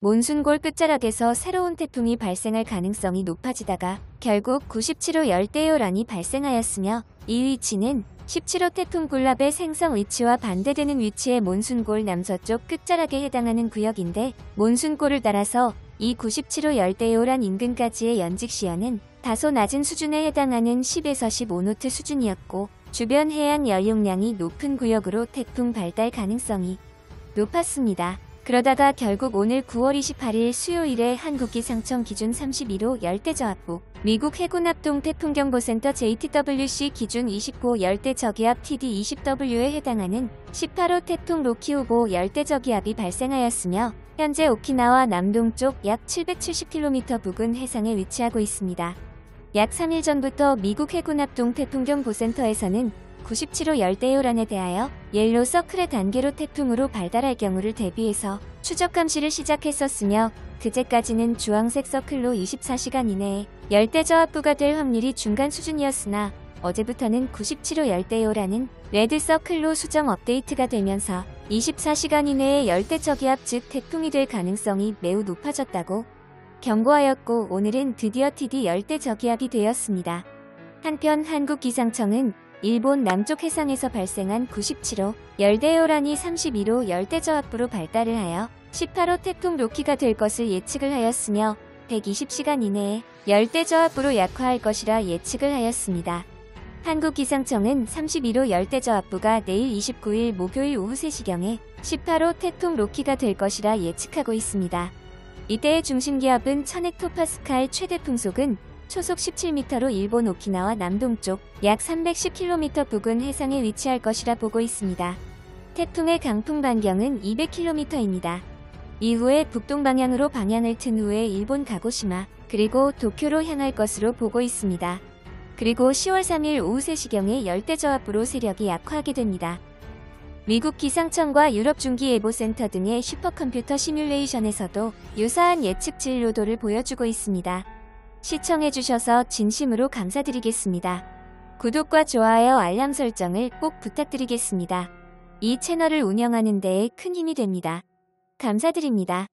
몬순골 끝자락에서 새로운 태풍이 발생할 가능성이 높아지다가 결국 97호 열대요란이 발생하였으며 이 위치는 17호 태풍 굴랍의 생성 위치와 반대되는 위치의 몬순골 남서쪽 끝자락에 해당하는 구역인데 몬순골을 따라서 이 97호 열대요란 인근까지의 연직시야는 다소 낮은 수준에 해당하는 10에서 15노트 수준이었고 주변 해안 여용량이 높은 구역으로 태풍 발달 가능성이 높았습니다. 그러다가 결국 오늘 9월 28일 수요일에 한국기 상청 기준 31호 열대 저압부, 미국 해군 합동 태풍 경보센터 JTWC 기준 29호 열대 저기압 TD20W에 해당하는 18호 태풍 로키오보 열대 저기압이 발생하였으며 현재 오키나와 남동쪽 약 770km 부근 해상에 위치하고 있습니다. 약 3일 전부터 미국 해군 합동 태풍 경보센터에서는 97호 열대요란에 대하여 옐로 서클의 단계로 태풍으로 발달할 경우를 대비해서 추적 감시를 시작했었으며 그제까지는 주황색 circle로 24시간 이내에 열대저압부가 될 확률이 중간 수준이었으나 어제부터는 97호 열대요란은 red circle로 수정 업데이트가 되면서 24시간 이내에 열대 저기압 즉 태풍이 될 가능성이 매우 높아졌다고 경고하였고 오늘은 드디어 TD 열대 저기압이 되었습니다. 한편 한국기상청은 일본 남쪽 해상에서 발생한 97호 열대요란이 31호 열대저압부로 발달을 하여 18호 태풍 로키가 될 것을 예측을 하였으며 120시간 이내에 열대저압부로 약화할 것이라 예측을 하였습니다. 한국기상청은 31호 열대저압부가 내일 29일 목요일 오후 3시경에 18호 태풍 로키가 될 것이라 예측하고 있습니다. 이때의 중심기압은 1000헥토파스칼 최대 풍속은 초속 17m로 일본 오키나와 남동쪽 약 310km 부근 해상에 위치할 것이라 보고 있습니다. 태풍의 강풍 반경은 200km입니다. 이후에 북동 방향으로 방향을 튼 후에 일본 가고시마 그리고 도쿄로 향할 것으로 보고 있습니다. 그리고 10월 3일 오후 3시경에 열대저압부로 세력이 약화하게 됩니다. 미국 기상청과 유럽 중기예보센터 등의 슈퍼컴퓨터 시뮬레이션에서도 유사한 예측 진로도를 보여주고 있습니다. 시청해주셔서 진심으로 감사드리겠습니다. 구독과 좋아요 알람 설정을 꼭 부탁드리겠습니다. 이 채널을 운영하는 데에 큰 힘이 됩니다. 감사드립니다.